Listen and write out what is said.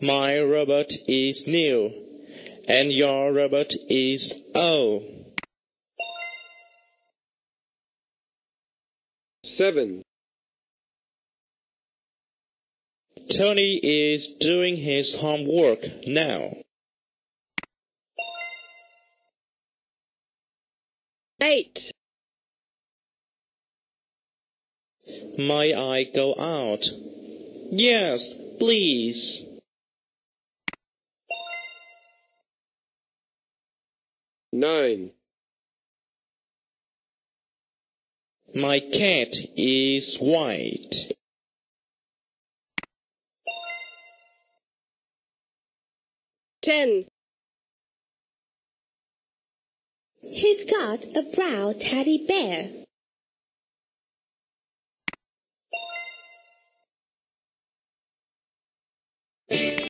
My robot is new, and your robot is old. 7. Tony is doing his homework now. 8. May I go out? Yes, please. 9. My cat is white. 10. He's got a brown teddy bear.